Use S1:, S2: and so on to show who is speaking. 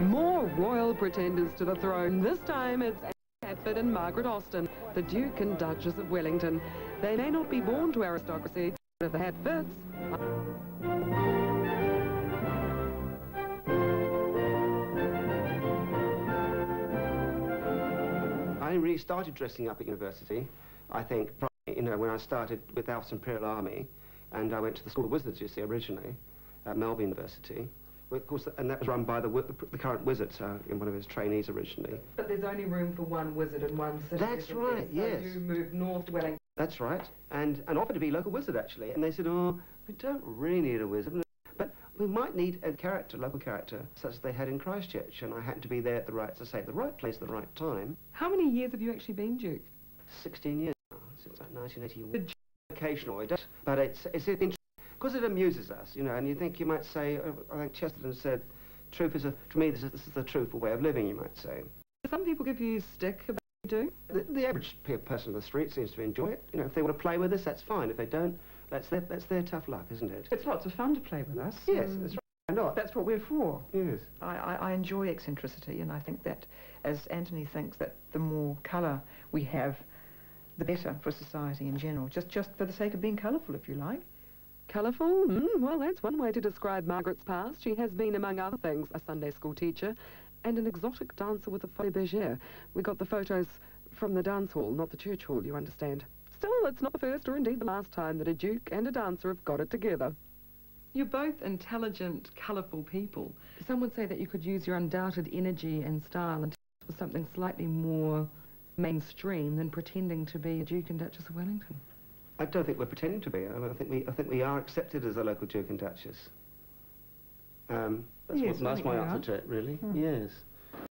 S1: More royal pretenders to the throne. This time it's Catford and Margaret Austin, the Duke and Duchess of Wellington. They may not be born to aristocracy, but if the hat fits...
S2: I really started dressing up at university, I think, you know, when I started with Alf's Imperial Army, and I went to the School of Wizards, you see, originally, at Melbourne University. Well, of course, and that was run by the, the current wizard, uh, in one of his trainees originally.
S1: But there's only room for one wizard in one city.
S2: That's right, yes.
S1: So you moved north to Wellington.
S2: That's right, and, and offered to be local wizard, actually. And they said, oh, we don't really need a wizard, but we might need a character, local character, such as they had in Christchurch, and I happened to be there at the right, as I say, at the right place at the right time.
S1: How many years have you actually been Duke?
S2: 16 years now, since about 1981. Occasional, it does, but it's, it's interesting, because it amuses us, you know, and you think, you might say, uh, I think Chesterton said, truth is a, to me, this is, this is the truthful way of living, you might say.
S1: Some people give you stick about what you do.
S2: The, the average person on the street seems to enjoy it. You know, if they want to play with us, that's fine. If they don't, that's their, that's their tough luck, isn't it?
S1: It's lots of fun to play with us.
S2: Yes, um, that's right. Why not?
S1: That's what we're for.
S2: Yes.
S1: I, I, I enjoy eccentricity, and I think that, as Anthony thinks, that the more colour we have, the better for society in general, just, just for the sake of being colourful, if you like. Colourful? Mm, well, that's one way to describe Margaret's past. She has been, among other things, a Sunday school teacher and an exotic dancer with a Folies Bergère. We got the photos from the dance hall, not the church hall, you understand. Still, it's not the first or indeed the last time that a duke and a dancer have got it together. You're both intelligent, colourful people. Some would say that you could use your undoubted energy and style and for something slightly more mainstream than pretending to be a Duke and Duchess of Wellington.
S2: I don't think we're pretending to be. I, mean, I think we, I think we are accepted as a local Duke and Duchess. Um, that's,
S1: yes,
S2: what, that's my answer to it, really. Hmm. Yes.